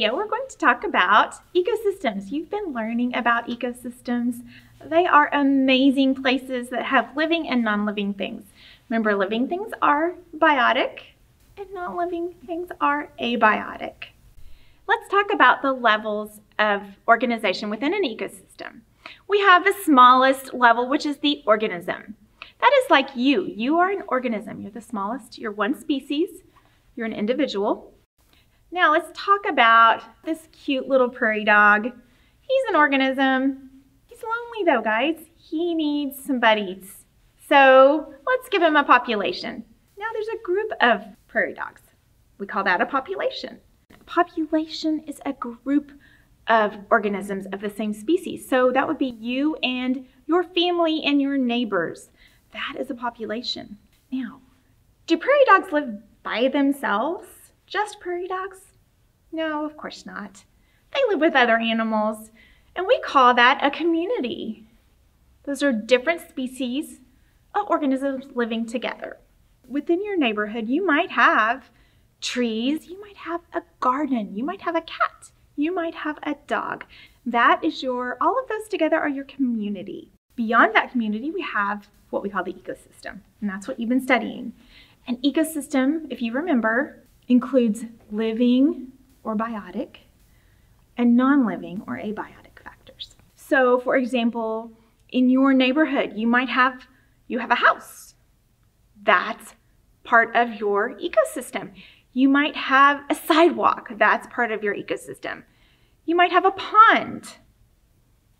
video, we're going to talk about ecosystems. You've been learning about ecosystems. They are amazing places that have living and non-living things. Remember, living things are biotic and non-living things are abiotic. Let's talk about the levels of organization within an ecosystem. We have the smallest level, which is the organism. That is like you. You are an organism. You're the smallest. You're one species. You're an individual. Now let's talk about this cute little prairie dog. He's an organism. He's lonely though, guys. He needs some buddies. So let's give him a population. Now there's a group of prairie dogs. We call that a population. A population is a group of organisms of the same species. So that would be you and your family and your neighbors. That is a population. Now, do prairie dogs live by themselves? Just prairie dogs? No, of course not. They live with other animals, and we call that a community. Those are different species of organisms living together. Within your neighborhood, you might have trees, you might have a garden, you might have a cat, you might have a dog. That is your, all of those together are your community. Beyond that community, we have what we call the ecosystem, and that's what you've been studying. An ecosystem, if you remember, includes living or biotic and non-living or abiotic factors. So for example, in your neighborhood, you might have, you have a house. That's part of your ecosystem. You might have a sidewalk. That's part of your ecosystem. You might have a pond.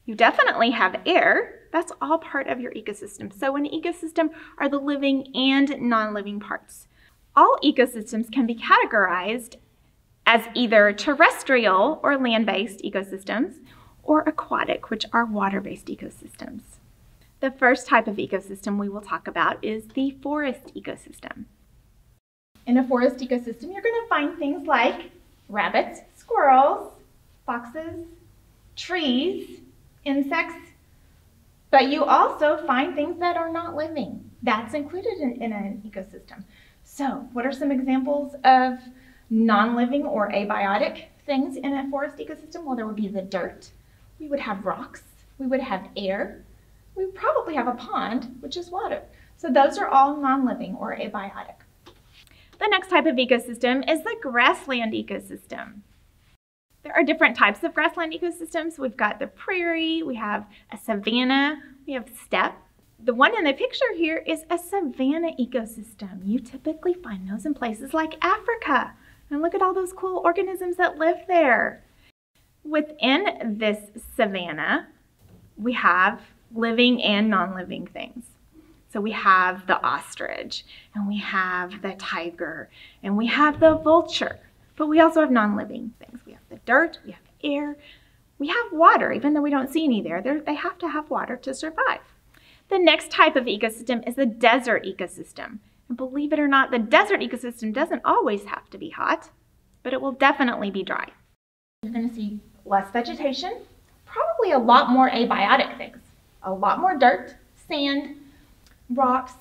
You definitely have air. That's all part of your ecosystem. So an ecosystem are the living and non-living parts. All ecosystems can be categorized as either terrestrial or land-based ecosystems or aquatic, which are water-based ecosystems. The first type of ecosystem we will talk about is the forest ecosystem. In a forest ecosystem, you're going to find things like rabbits, squirrels, foxes, trees, insects, but you also find things that are not living. That's included in, in an ecosystem. So what are some examples of non-living or abiotic things in a forest ecosystem? Well, there would be the dirt. We would have rocks. We would have air. We probably have a pond, which is water. So those are all non-living or abiotic. The next type of ecosystem is the grassland ecosystem. There are different types of grassland ecosystems. We've got the prairie, we have a savanna, we have steppe. The one in the picture here is a savanna ecosystem. You typically find those in places like Africa. And look at all those cool organisms that live there. Within this savanna, we have living and non-living things. So we have the ostrich, and we have the tiger, and we have the vulture. But we also have non-living things. We have the dirt, we have air, we have water, even though we don't see any there. They're, they have to have water to survive. The next type of ecosystem is the desert ecosystem. And believe it or not, the desert ecosystem doesn't always have to be hot, but it will definitely be dry. You're going to see less vegetation, probably a lot more abiotic things. A lot more dirt, sand, rocks,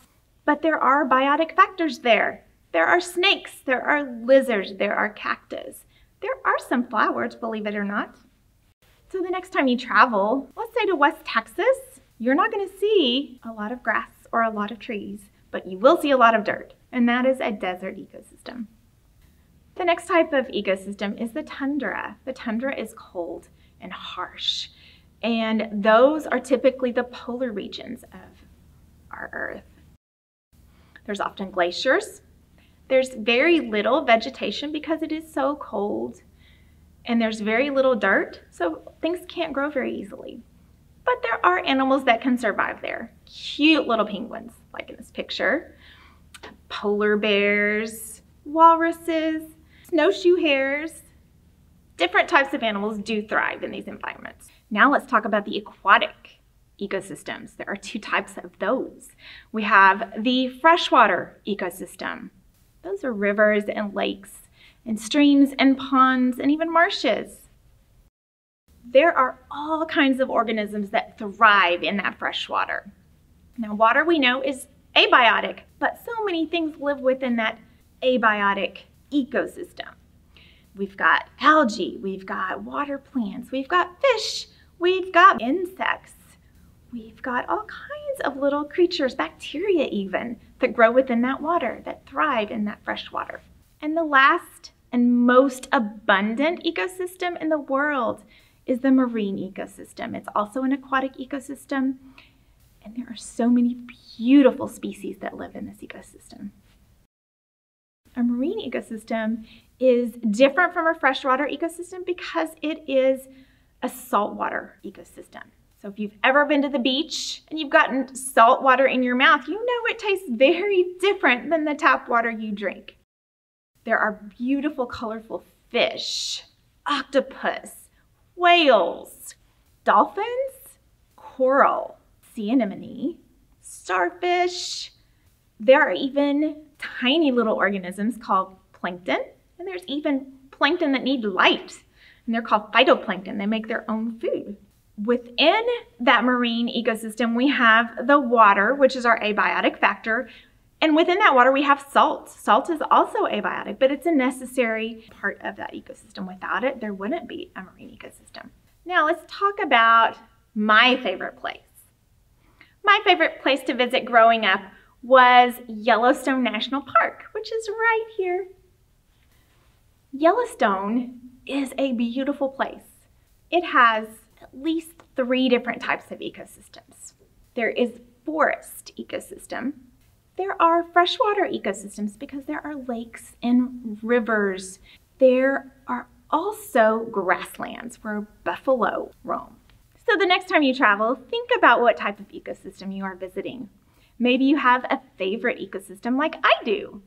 but there are biotic factors there. There are snakes, there are lizards, there are cactus. There are some flowers, believe it or not. So the next time you travel, let's say to West Texas, you're not gonna see a lot of grass or a lot of trees, but you will see a lot of dirt, and that is a desert ecosystem. The next type of ecosystem is the tundra. The tundra is cold and harsh, and those are typically the polar regions of our Earth. There's often glaciers, there's very little vegetation because it is so cold and there's very little dirt, so things can't grow very easily. But there are animals that can survive there. Cute little penguins, like in this picture. Polar bears, walruses, snowshoe hares. Different types of animals do thrive in these environments. Now let's talk about the aquatic ecosystems. There are two types of those. We have the freshwater ecosystem, those are rivers and lakes and streams and ponds and even marshes. There are all kinds of organisms that thrive in that fresh water. Now, water we know is abiotic, but so many things live within that abiotic ecosystem. We've got algae, we've got water plants, we've got fish, we've got insects, we've got all kinds of little creatures, bacteria even, that grow within that water, that thrive in that fresh water. And the last and most abundant ecosystem in the world is the marine ecosystem. It's also an aquatic ecosystem, and there are so many beautiful species that live in this ecosystem. A marine ecosystem is different from a freshwater ecosystem because it is a saltwater ecosystem. So if you've ever been to the beach and you've gotten salt water in your mouth, you know it tastes very different than the tap water you drink. There are beautiful, colorful fish, octopus, whales, dolphins, coral, sea anemone, starfish. There are even tiny little organisms called plankton, and there's even plankton that need light, and they're called phytoplankton. They make their own food. Within that marine ecosystem, we have the water, which is our abiotic factor, and within that water, we have salt. Salt is also abiotic, but it's a necessary part of that ecosystem. Without it, there wouldn't be a marine ecosystem. Now, let's talk about my favorite place. My favorite place to visit growing up was Yellowstone National Park, which is right here. Yellowstone is a beautiful place. It has at least three different types of ecosystems. There is forest ecosystem, there are freshwater ecosystems because there are lakes and rivers. There are also grasslands where buffalo roam. So the next time you travel, think about what type of ecosystem you are visiting. Maybe you have a favorite ecosystem like I do.